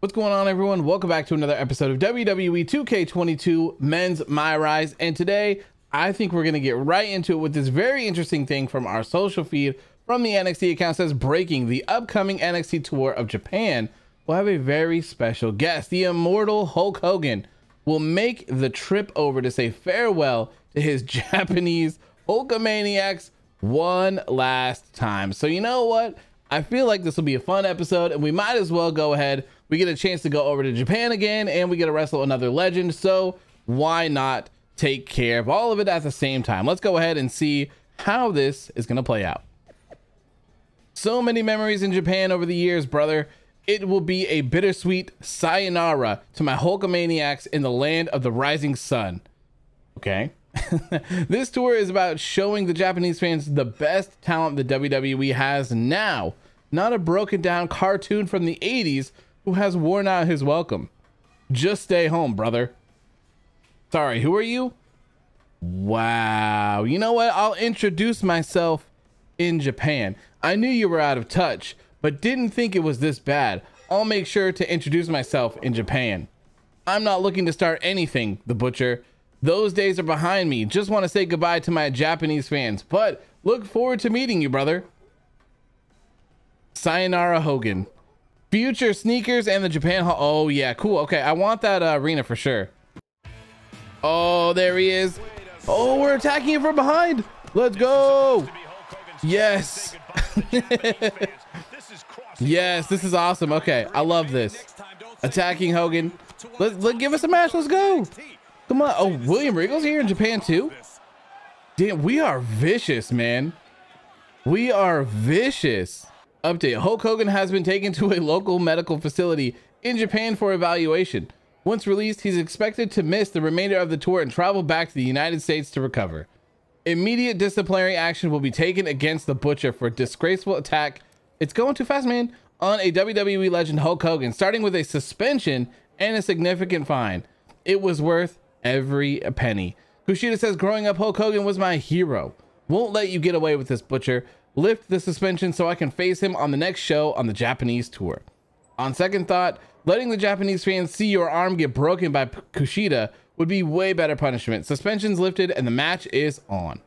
What's going on, everyone? Welcome back to another episode of WWE 2K22 Men's My Rise. And today, I think we're going to get right into it with this very interesting thing from our social feed from the NXT account says breaking the upcoming NXT tour of Japan We'll have a very special guest. The immortal Hulk Hogan will make the trip over to say farewell to his Japanese Hulkamaniacs one last time. So, you know what? I feel like this will be a fun episode, and we might as well go ahead. We get a chance to go over to Japan again, and we get to wrestle another legend. So, why not take care of all of it at the same time? Let's go ahead and see how this is going to play out. So many memories in Japan over the years, brother. It will be a bittersweet sayonara to my Hulkamaniacs in the land of the rising sun. Okay. this tour is about showing the Japanese fans the best talent the WWE has now, not a broken down cartoon from the 80s who has worn out his welcome. Just stay home, brother. Sorry, who are you? Wow. You know what? I'll introduce myself in Japan. I knew you were out of touch, but didn't think it was this bad. I'll make sure to introduce myself in Japan. I'm not looking to start anything, the butcher. Those days are behind me. Just want to say goodbye to my Japanese fans, but look forward to meeting you, brother. Sayonara Hogan. Future sneakers and the Japan Hall. Oh, yeah, cool. Okay, I want that uh, arena for sure. Oh, there he is. Oh, we're attacking him from behind. Let's go. Yes. yes, this is awesome. Okay, I love this. Attacking Hogan. Let, let give us a match. Let's go. Come on. Oh, William Regal's here in Japan too. Damn, we are vicious, man. We are vicious. Update. Hulk Hogan has been taken to a local medical facility in Japan for evaluation. Once released, he's expected to miss the remainder of the tour and travel back to the United States to recover. Immediate disciplinary action will be taken against the Butcher for disgraceful attack. It's going too fast, man. On a WWE legend Hulk Hogan, starting with a suspension and a significant fine. It was worth every penny. Kushida says, growing up, Hulk Hogan was my hero. Won't let you get away with this, Butcher. Lift the suspension so I can face him on the next show on the Japanese tour. On second thought, letting the Japanese fans see your arm get broken by Kushida would be way better punishment. Suspension's lifted and the match is on.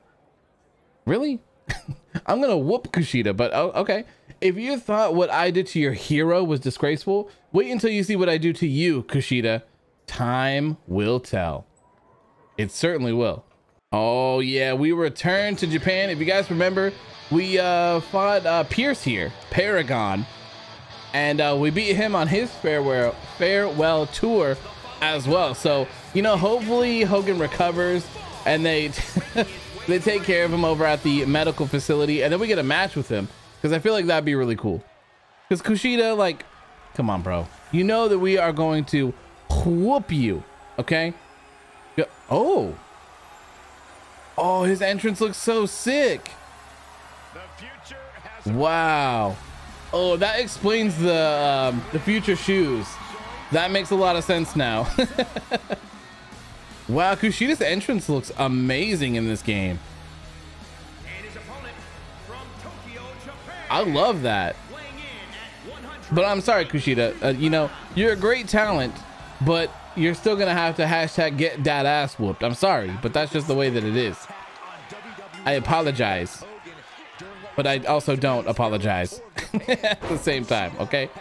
Really? I'm gonna whoop Kushida, but oh, okay. If you thought what I did to your hero was disgraceful, wait until you see what I do to you, Kushida. Time will tell. It certainly will. Oh yeah, we returned to Japan. If you guys remember, we uh, fought uh, Pierce here, Paragon, and uh, we beat him on his farewell farewell tour as well. So you know, hopefully Hogan recovers and they they take care of him over at the medical facility, and then we get a match with him because I feel like that'd be really cool. Because Kushida, like, come on, bro, you know that we are going to whoop you, okay? Oh, oh, his entrance looks so sick. Wow. Oh, that explains the um, the future shoes. That makes a lot of sense now. wow, Kushida's entrance looks amazing in this game. I love that. But I'm sorry, Kushida. Uh, you know, you're a great talent, but you're still going to have to hashtag get that ass whooped. I'm sorry, but that's just the way that it is. I apologize. But I also don't apologize at the same time, okay?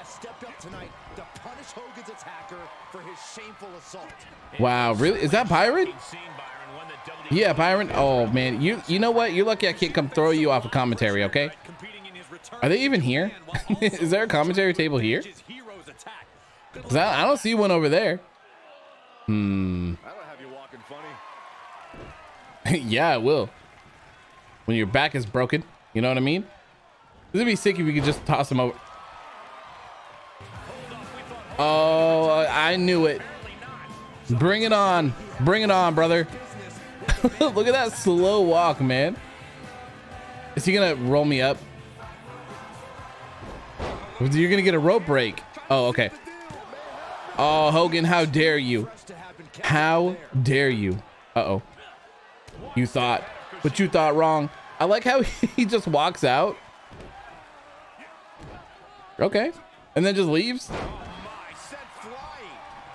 Wow, really? Is that Byron? Yeah, Byron. Oh man, you you know what? You're lucky I can't come throw you off a commentary, okay? Are they even here? Is there a commentary table here? I, I don't see one over there. Hmm. yeah, I will. When your back is broken, you know what I mean? This would be sick if we could just toss him over. Oh, I knew it. Bring it on. Bring it on, brother. Look at that slow walk, man. Is he gonna roll me up? You're gonna get a rope break. Oh, okay. Oh, Hogan, how dare you? How dare you? Uh-oh. You thought, but you thought wrong. I like how he just walks out. Okay. And then just leaves.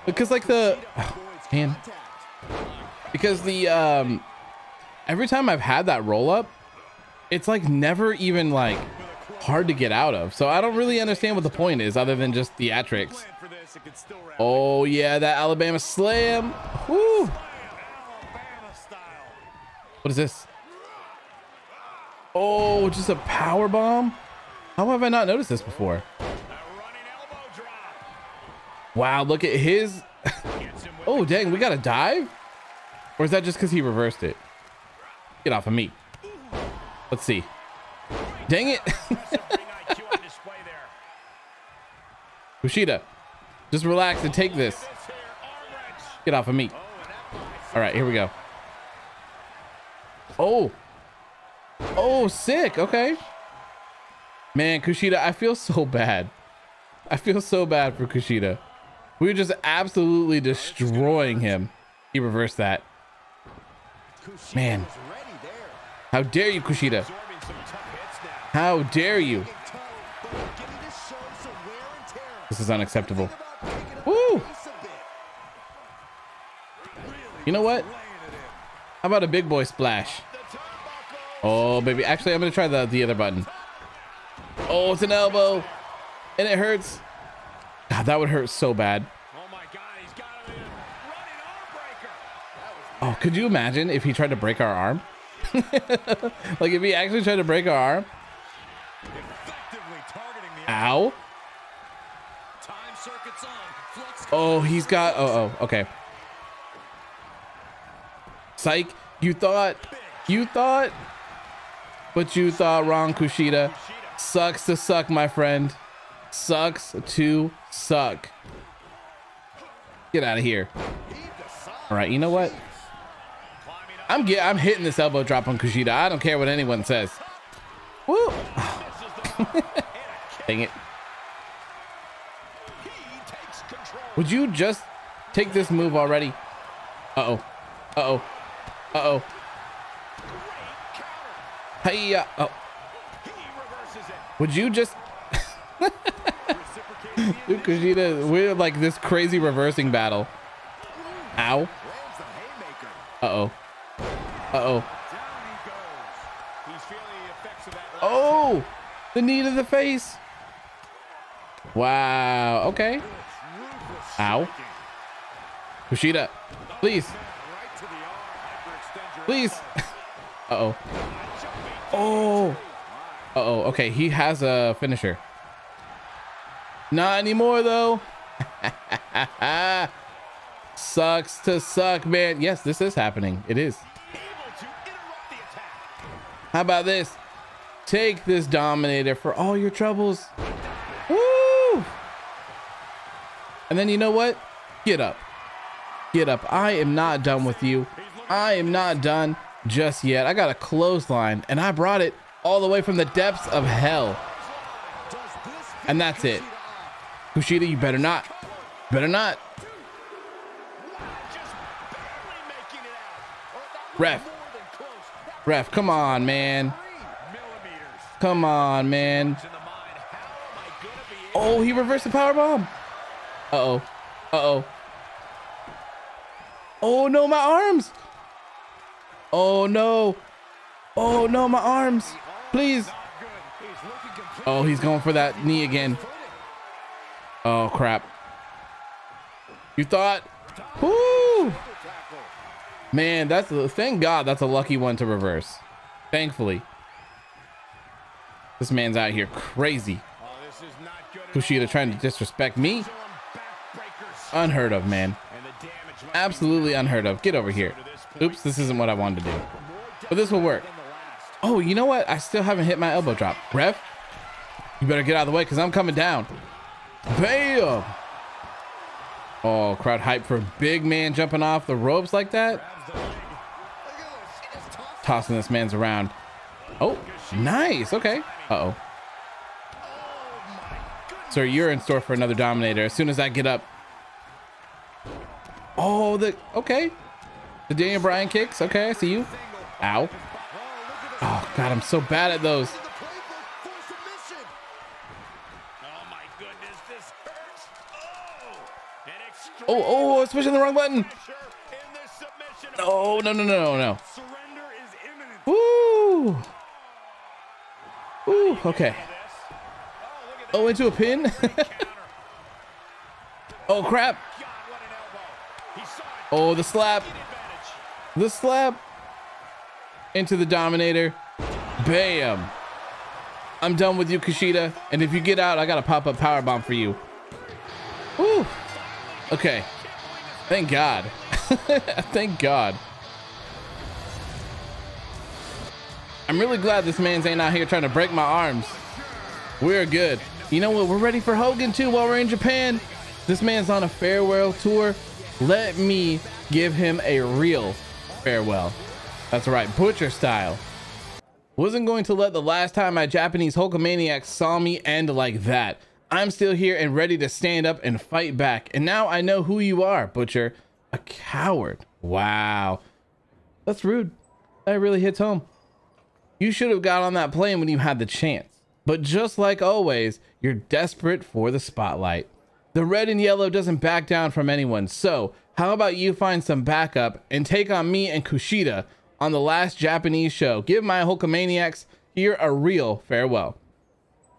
Because like the oh, man, because the um, every time I've had that roll up, it's like never even like hard to get out of. So I don't really understand what the point is other than just theatrics. Oh yeah, that Alabama slam. Woo. What is this? Oh, just a power bomb. How have I not noticed this before? Wow, look at his. oh, dang, we got a dive? Or is that just because he reversed it? Get off of me. Let's see. Dang it. Kushida, just relax and take this. Get off of me. All right, here we go. Oh. Oh, sick. Okay. Man, Kushida, I feel so bad. I feel so bad for Kushida. We were just absolutely destroying him. He reversed that. Man. How dare you, Kushida? How dare you? This is unacceptable. Woo! You know what? How about a big boy splash? Oh, baby. Actually, I'm going to try the, the other button. Oh, it's an elbow. And it hurts. God, that would hurt so bad. Oh, my god, he's got him in running armbreaker. Oh, could you imagine if he tried to break our arm? like if he actually tried to break our arm? Ow. Oh, he's got, oh, oh, okay. Psych, you thought, you thought, but you thought wrong, Kushida. Sucks to suck, my friend. Sucks to suck. Get out of here. All right, you know what? I'm get, I'm hitting this elbow drop on Kushida. I don't care what anyone says. Woo! Dang it. Would you just take this move already? Uh-oh. Uh-oh. Uh-oh. Hey, uh, oh. Would you just... Dude, Kushida, we're like this crazy reversing battle. Ow. Uh-oh. Uh-oh. Oh! The knee to the face. Wow. Okay. Ow. Kushida, please. Please. Uh-oh. Oh. Uh-oh. Okay, he has a finisher. Not anymore, though. Sucks to suck, man. Yes, this is happening. It is. How about this? Take this Dominator for all your troubles. Woo! And then you know what? Get up. Get up. I am not done with you. I am not done just yet. I got a clothesline and I brought it all the way from the depths of hell. And that's it. Kushida, you better not. Better not. Ref, Ref, come on, man. Come on, man. Oh, he reversed the power bomb. Uh-oh. Uh-oh. Oh, no, my arms. Oh, no. Oh, no, my arms. Please. Oh, he's going for that knee again. Oh, crap. You thought? Woo! Man, that's a, thank God that's a lucky one to reverse. Thankfully. This man's out here crazy. Kushida trying to disrespect me. Unheard of, man. Absolutely unheard of. Get over here. Oops, this isn't what I wanted to do. But this will work. Oh, you know what? I still haven't hit my elbow drop. Ref, you better get out of the way because I'm coming down. Bam! Oh, crowd hype for a big man jumping off the ropes like that. Tossing this man's around. Oh, nice. Okay. Uh-oh. Sir, you're in store for another Dominator. As soon as I get up. Oh, the... Okay. The Daniel Bryan kicks. Okay, I see you. Ow. Oh, God, I'm so bad at those. Oh, oh, oh it's pushing the wrong button. Oh, no, no, no, no, no. Woo. Woo, okay. Oh, into a pin. oh, crap. Oh, the slap. The slap. Into the Dominator. Bam. I'm done with you, Kushida. And if you get out, I got a pop-up power bomb for you. Woo. Okay. Thank God. Thank God. I'm really glad this man's ain't out here trying to break my arms. We're good. You know what? We're ready for Hogan too while we're in Japan. This man's on a farewell tour. Let me give him a real farewell. That's right, Butcher style. Wasn't going to let the last time my Japanese Hulkamaniacs saw me end like that. I'm still here and ready to stand up and fight back. And now I know who you are, Butcher. A coward. Wow. That's rude. That really hits home. You should have got on that plane when you had the chance. But just like always, you're desperate for the spotlight. The red and yellow doesn't back down from anyone. So how about you find some backup and take on me and Kushida on the last Japanese show? Give my Hulkamaniacs here a real farewell.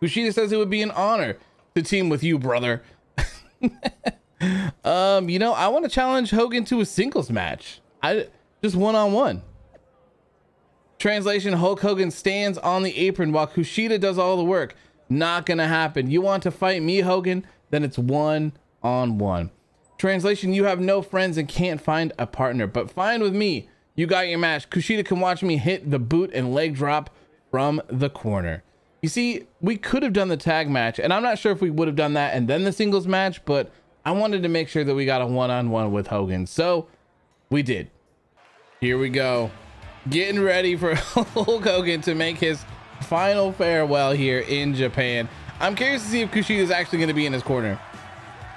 Kushida says it would be an honor to team with you, brother. um, you know, I want to challenge Hogan to a singles match. I just one on one. Translation Hulk Hogan stands on the apron while Kushida does all the work. Not gonna happen. You want to fight me, Hogan? Then it's one on one. Translation You have no friends and can't find a partner, but fine with me. You got your match. Kushida can watch me hit the boot and leg drop from the corner. You see, we could have done the tag match, and I'm not sure if we would have done that and then the singles match, but I wanted to make sure that we got a one on one with Hogan. So we did. Here we go getting ready for Hulk Hogan to make his final farewell here in Japan. I'm curious to see if Kushida is actually going to be in his corner.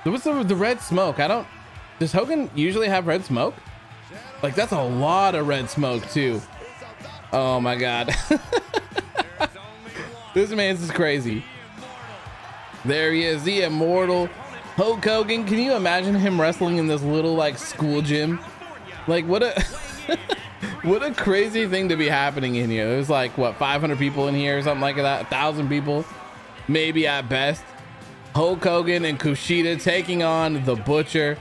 What's the, the red smoke? I don't. Does Hogan usually have red smoke? Like that's a lot of red smoke too. Oh my god. this man's is crazy. There he is, the immortal Hulk Hogan. Can you imagine him wrestling in this little like school gym? Like what a what a crazy thing to be happening in here. There's like what 500 people in here or something like that. A thousand people, maybe at best. Hulk Hogan and Kushida taking on the Butcher,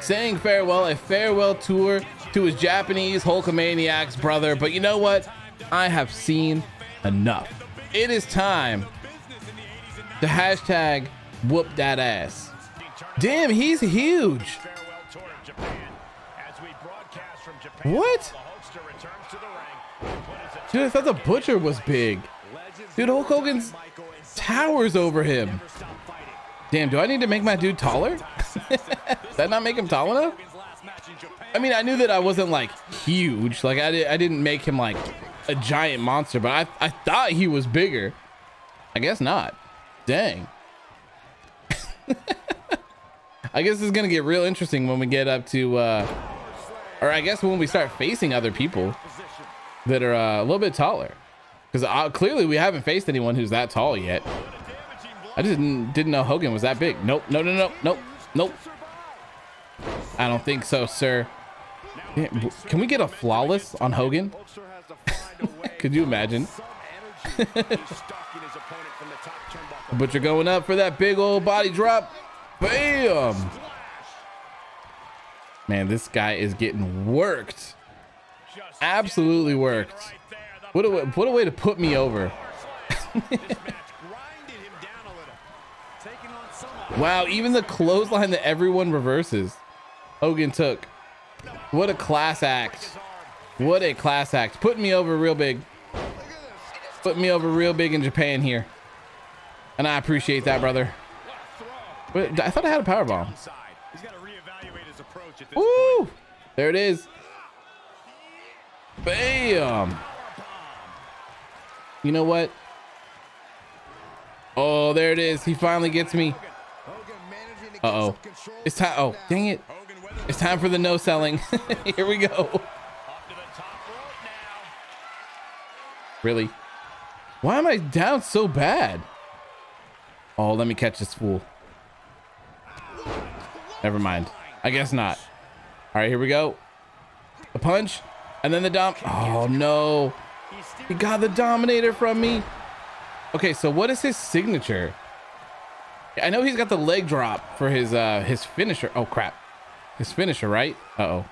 saying farewell, a farewell tour to his Japanese Hulkamaniacs brother. But you know what? I have seen enough. It is time to hashtag whoop that ass. Damn, he's huge. What? Dude, I thought the Butcher was big. Dude, Hulk Hogan's towers over him. Damn, do I need to make my dude taller? Does that not make him tall enough? I mean, I knew that I wasn't like huge. Like I, did, I didn't make him like a giant monster, but I, I thought he was bigger. I guess not. Dang. I guess it's going to get real interesting when we get up to, uh, or I guess when we start facing other people that are uh, a little bit taller. Because uh, clearly we haven't faced anyone who's that tall yet. I just didn't, didn't know Hogan was that big. Nope, no, no, no, nope, nope. I don't think so, sir. Can we get a flawless on Hogan? Could you imagine? but you're going up for that big old body drop. Bam! Man, this guy is getting worked. Absolutely worked. What a, what a way to put me over. wow, even the clothesline that everyone reverses. Hogan took. What a class act. What a class act. Putting me over real big. Putting me over real big in Japan here. And I appreciate that, brother. But I thought I had a power bomb. Woo! There it is. Bam! You know what? Oh, there it is. He finally gets me. Uh-oh. It's time. Oh, dang it. It's time for the no selling. Here we go. Really? Why am I down so bad? Oh, let me catch this fool. Never mind. I guess not. All right, here we go. A punch, and then the dom. Oh no, he got the dominator from me. Okay, so what is his signature? I know he's got the leg drop for his uh his finisher. Oh crap, his finisher, right? Uh oh.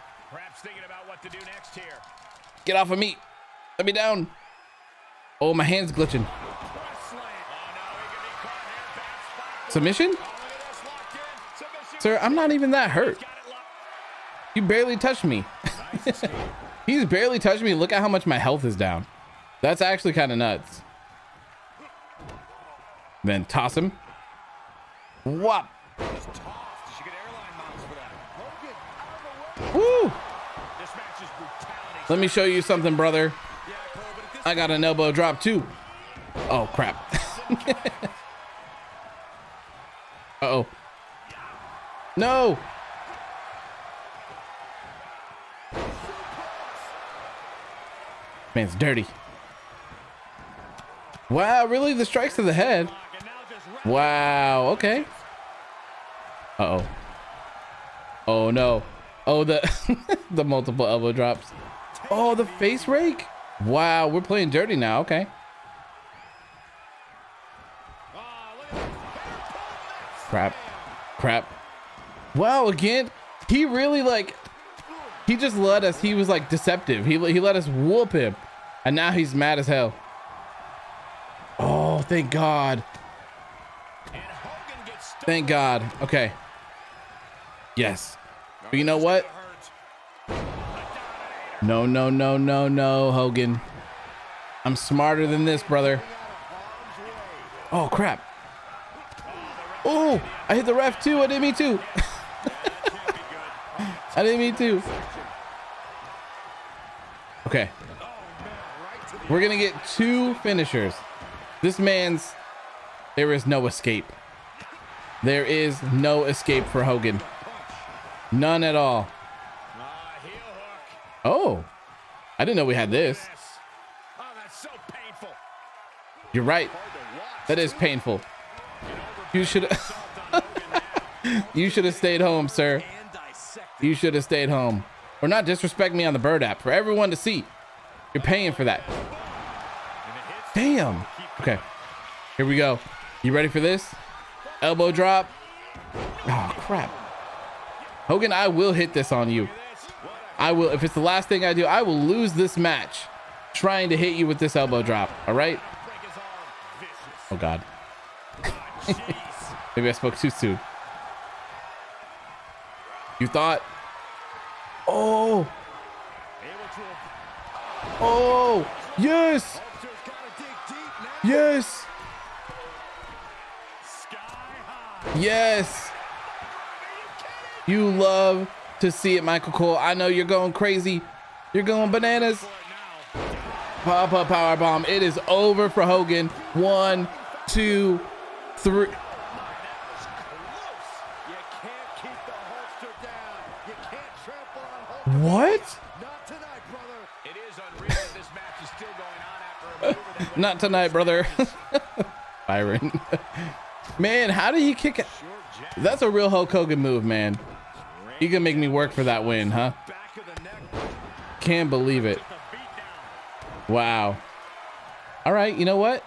Get off of me. Let me down. Oh, my hand's glitching. Submission? Sir, I'm not even that hurt. You barely touched me. He's barely touched me. Look at how much my health is down. That's actually kind of nuts. Then toss him. Whop. Woo! Let me show you something, brother. I got an elbow drop too. Oh, crap. uh oh No. Man's dirty. Wow, really? The strikes to the head? Wow, okay. Uh-oh. Oh, no. Oh, the the multiple elbow drops. Oh, the face rake. Wow, we're playing dirty now. Okay. Crap. Crap. Wow, again, he really like, he just let us, he was like deceptive. He, he let us whoop him. And now he's mad as hell. Oh, thank God. Thank God. Okay. Yes. But you know what? No, no, no, no, no, Hogan. I'm smarter than this, brother. Oh, crap. Oh, I hit the ref too. I didn't mean to. I didn't mean to. Okay. We're going to get two finishers. This man's, there is no escape. There is no escape for Hogan. None at all. Oh, I didn't know we had this. You're right. That is painful. You should You should have stayed home, sir. You should have stayed home. Or not disrespect me on the bird app for everyone to see. You're paying for that. Damn. Okay. Here we go. You ready for this? Elbow drop. Oh, crap. Hogan, I will hit this on you. I will, if it's the last thing I do, I will lose this match trying to hit you with this elbow drop. All right. Oh God. Maybe I spoke too soon. You thought, oh, oh, yes, yes, yes. You love to see it, Michael Cole. I know you're going crazy. You're going bananas. Pop up power bomb. It is over for Hogan. One, two, three. What? Not tonight, brother. Byron. man, how did he kick it? That's a real Hulk Hogan move, man. You can make me work for that win, huh? Can't believe it. Wow. All right, you know what?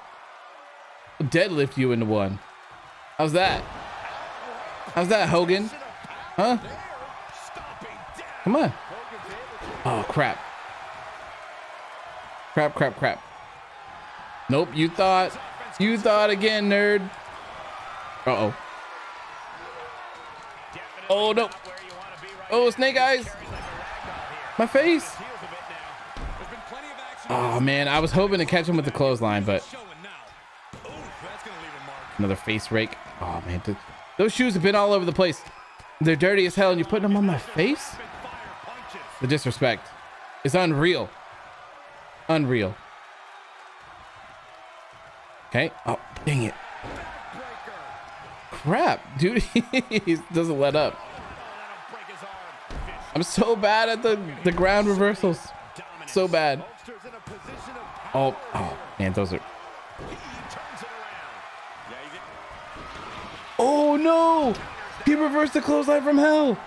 Deadlift you into one. How's that? How's that, Hogan? Huh? Come on. Oh, crap. Crap, crap, crap. Nope, you thought. You thought again, nerd. Uh-oh. Oh, no. Oh, snake eyes. My face. Oh, man. I was hoping to catch him with the clothesline, but another face rake. Oh, man. Those shoes have been all over the place. They're dirty as hell, and you're putting them on my face? The disrespect is unreal. Unreal. Okay. Oh, dang it. Crap, dude. he doesn't let up. I'm so bad at the, the ground reversals. So bad. Oh, oh, man, those are. Oh, no. He reversed the clothesline from hell.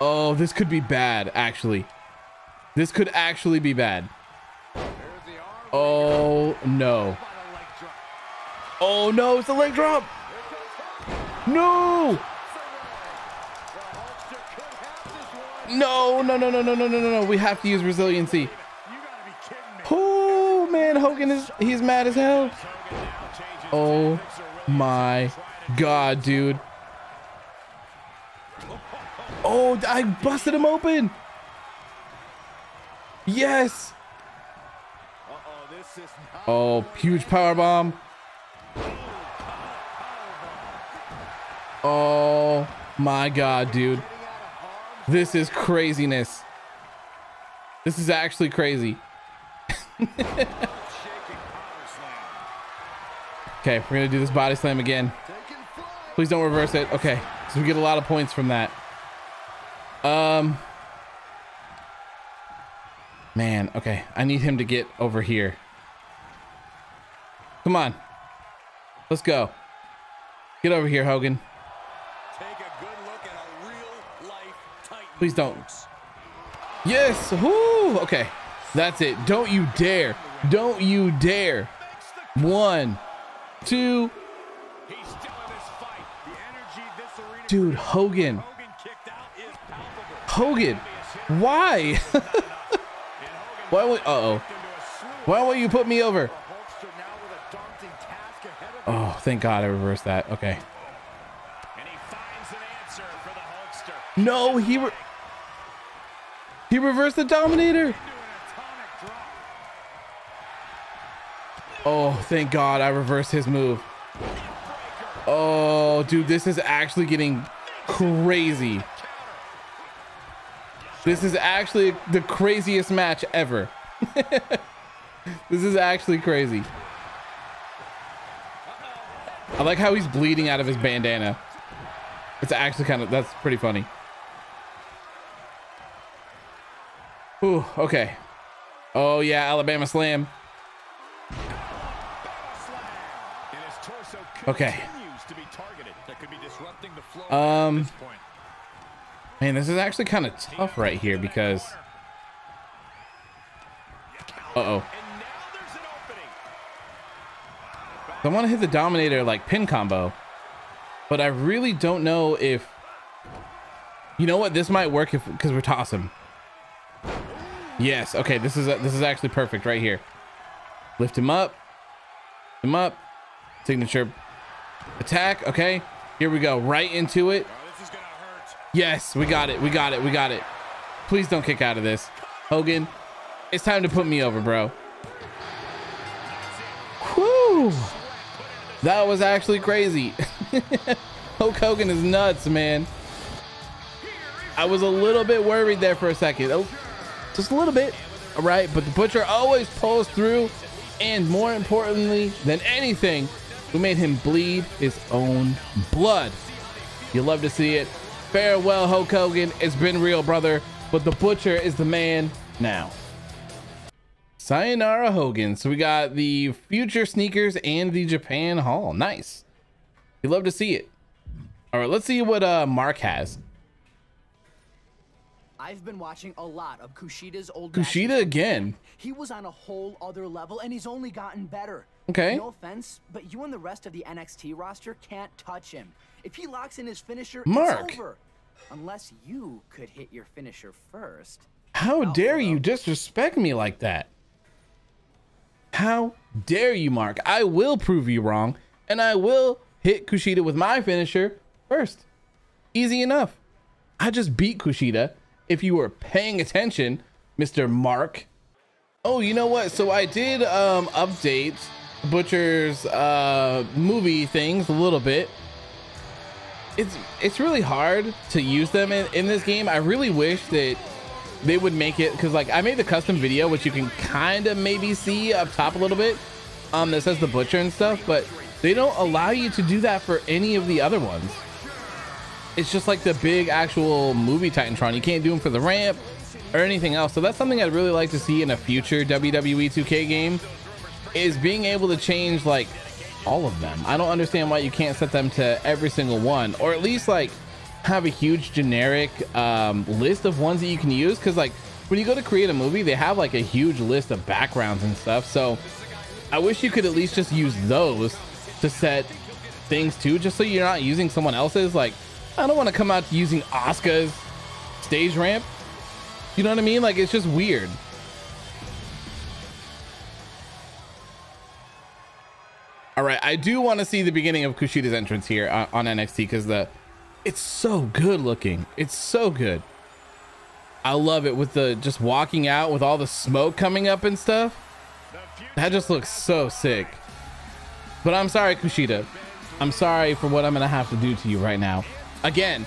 Oh, this could be bad, actually. This could actually be bad. Oh, no. Oh, no, it's a leg drop. No. No, no, no, no, no, no, no, no, no. We have to use resiliency. Oh, man, Hogan is, he's mad as hell. Oh, my God, dude. Oh, I busted him open. Yes. Oh, huge power bomb. Oh my god, dude. This is craziness. This is actually crazy. okay, we're gonna do this body slam again. Please don't reverse it. Okay, so we get a lot of points from that. Um, man, okay. I need him to get over here. Come on. Let's go. Get over here, Hogan. Please don't. Yes. Whoo. Okay. That's it. Don't you dare. Don't you dare. One, two. Dude, Hogan. Hogan, why? why would, uh oh. Why won't you put me over? Oh, thank God I reversed that. Okay. No, he re he reversed the Dominator. Oh, thank God I reversed his move. Oh, dude, this is actually getting crazy. This is actually the craziest match ever. this is actually crazy. I like how he's bleeding out of his bandana. It's actually kind of, that's pretty funny. Ooh, okay. Oh yeah, Alabama Slam. Okay. Um, Man, this is actually kind of tough right here because... Uh-oh. I want to hit the Dominator like pin combo, but I really don't know if... You know what? This might work if because we're tossing. Yes. Okay. This is uh, this is actually perfect right here. Lift him up. Lift him up. Signature attack. Okay. Here we go. Right into it. Yes, we got it. We got it. We got it. Please don't kick out of this. Hogan, it's time to put me over, bro. Whew. That was actually crazy. Hulk Hogan is nuts, man. I was a little bit worried there for a second. Oh, Just a little bit. All right, but the Butcher always pulls through. And more importantly than anything, we made him bleed his own blood. You love to see it. Farewell, Hulk Hogan. It's been real, brother. But the Butcher is the man now. Sayonara Hogan. So we got the future sneakers and the Japan Hall. Nice. You love to see it. All right, let's see what uh, Mark has. I've been watching a lot of Kushida's old Kushida again. He was on a whole other level and he's only gotten better. Okay. No offense, but you and the rest of the NXT roster can't touch him. If he locks in his finisher, Mark. it's over. Unless you could hit your finisher first. How dare you disrespect me like that? How dare you, Mark? I will prove you wrong, and I will hit Kushida with my finisher first. Easy enough. I just beat Kushida. If you were paying attention, Mr. Mark. Oh, you know what? So I did um, update Butcher's uh, movie things a little bit it's it's really hard to use them in, in this game. I really wish that they would make it because like I made the custom video, which you can kind of maybe see up top a little bit, um, that says the butcher and stuff, but they don't allow you to do that for any of the other ones. It's just like the big actual movie Titantron. You can't do them for the ramp or anything else. So that's something I'd really like to see in a future WWE 2K game is being able to change like all of them. I don't understand why you can't set them to every single one, or at least like have a huge generic um, list of ones that you can use. Because like when you go to create a movie, they have like a huge list of backgrounds and stuff. So I wish you could at least just use those to set things to just so you're not using someone else's. Like I don't want to come out using Asuka's stage ramp. You know what I mean? Like it's just weird. All right, I do want to see the beginning of Kushida's entrance here uh, on, on NXT because the it's so good looking. It's so good. I love it with the just walking out with all the smoke coming up and stuff. That just looks so sick. But I'm sorry, Kushida. I'm sorry for what I'm gonna have to do to you right now. Again,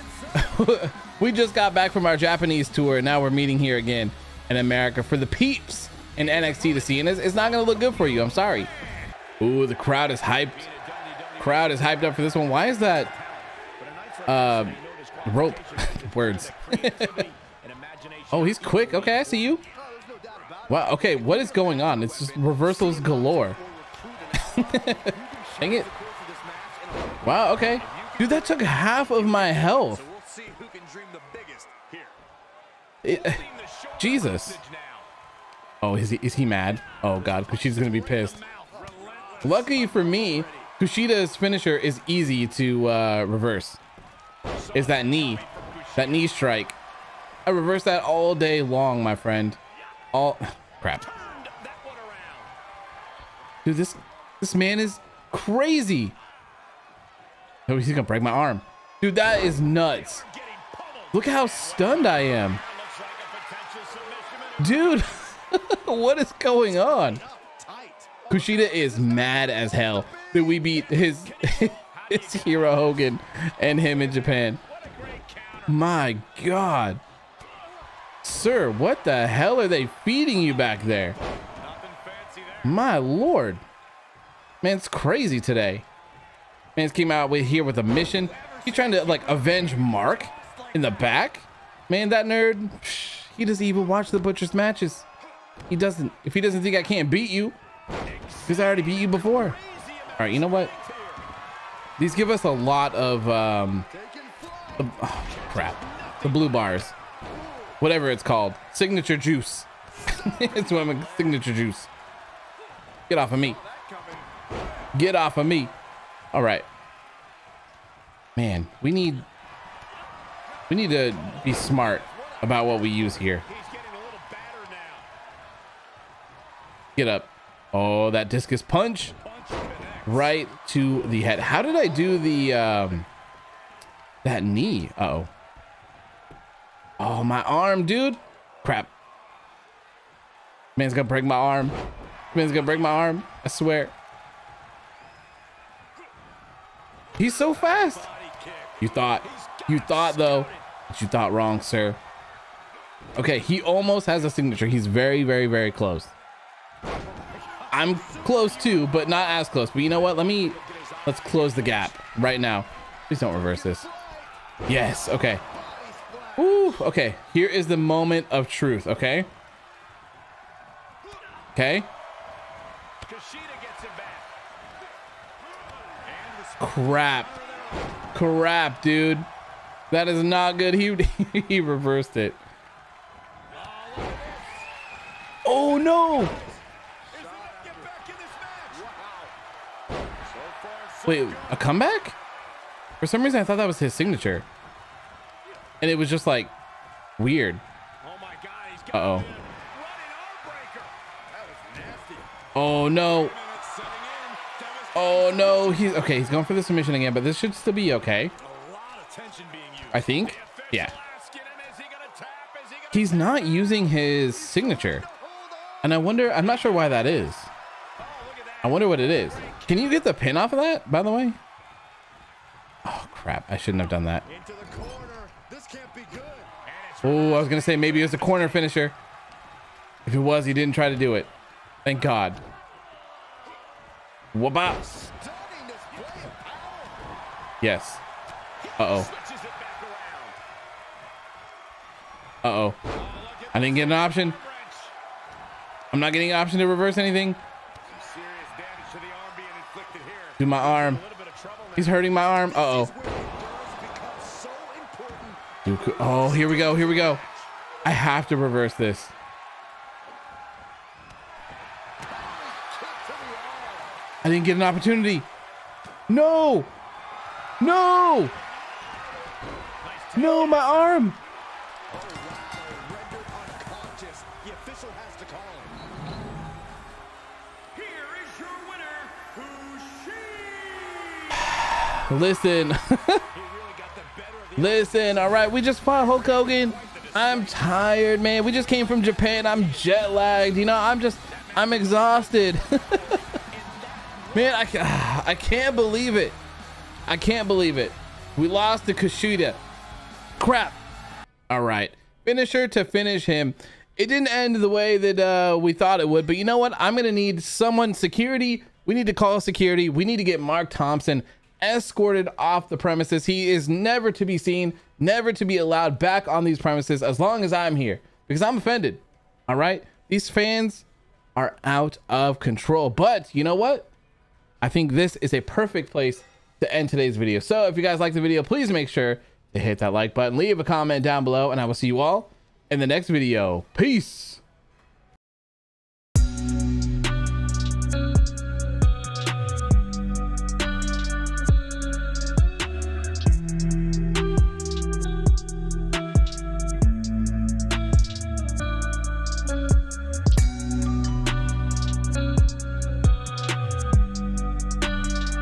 we just got back from our Japanese tour. And now we're meeting here again in America for the peeps in NXT to see. And it's, it's not gonna look good for you. I'm sorry. Ooh, the crowd is hyped. Crowd is hyped up for this one. Why is that uh, rope? Words. oh, he's quick. Okay, I see you. Wow. Okay, what is going on? It's just reversals galore. Dang it. Wow. Okay, dude, that took half of my health. It, Jesus. Oh, is he is he mad? Oh God, because she's gonna be pissed. Lucky for me, Kushida's finisher is easy to uh, reverse. Is that knee, that knee strike. I reverse that all day long, my friend. All crap. Dude, this this man is crazy. Oh, he's gonna break my arm. Dude, that is nuts. Look how stunned I am. Dude, what is going on? Kushida is mad as hell that we beat his his hero Hogan and him in Japan. My God. Sir, what the hell are they feeding you back there? My Lord. Man, it's crazy today. Man's came out with here with a mission. He's trying to like avenge Mark in the back. Man, that nerd, he doesn't even watch the Butcher's matches. He doesn't. If he doesn't think I can't beat you, because I already beat you before. All right, you know what? These give us a lot of, um, the, oh, crap. The blue bars. Whatever it's called. Signature juice. it's of my signature juice. Get off of me. Get off of me. All right. Man, we need, we need to be smart about what we use here. Get up. Oh, that discus punch right to the head. How did I do the um that knee? Uh oh. Oh, my arm, dude. Crap. Man's gonna break my arm. Man's gonna break my arm. I swear. He's so fast. You thought, you thought though, but you thought wrong, sir. Okay, he almost has a signature. He's very, very, very close. I'm close too, but not as close. But you know what? Let me, let's close the gap right now. Please don't reverse this. Yes. Okay. Ooh, okay. Here is the moment of truth. Okay. Okay. Crap. Crap, dude. That is not good. He, he reversed it. Oh no! Wait, a comeback? For some reason, I thought that was his signature. And it was just like weird. Uh oh. Oh no. Oh no. He's okay. He's going for the submission again, but this should still be okay. I think. Yeah. He's not using his signature. And I wonder, I'm not sure why that is. I wonder what it is. Can you get the pin off of that, by the way? Oh, crap. I shouldn't have done that. Oh, I was going to say maybe it was a corner finisher. If it was, he didn't try to do it. Thank God. Wabba. Yes. Uh-oh. Uh-oh. I didn't get an option. I'm not getting an option to reverse anything. Do my arm. He's hurting my arm. Uh oh. Oh, here we go. Here we go. I have to reverse this. Didn't get an opportunity. No. No. No, my arm. Listen. Listen, all right, we just fought Hulk Hogan. I'm tired, man. We just came from Japan. I'm jet lagged. You know, I'm just, I'm exhausted. man, I, I can't believe it. I can't believe it. We lost to Kushida. Crap. All right. Finisher to finish him. It didn't end the way that uh, we thought it would, but you know what? I'm going to need someone, security. We need to call security. We need to get Mark Thompson escorted off the premises. He is never to be seen, never to be allowed back on these premises as long as I'm here because I'm offended. All right. These fans are out of control. But you know what? I think this is a perfect place to end today's video. So if you guys like the video, please make sure to hit that like button, leave a comment down below, and I will see you all in the next video. Peace.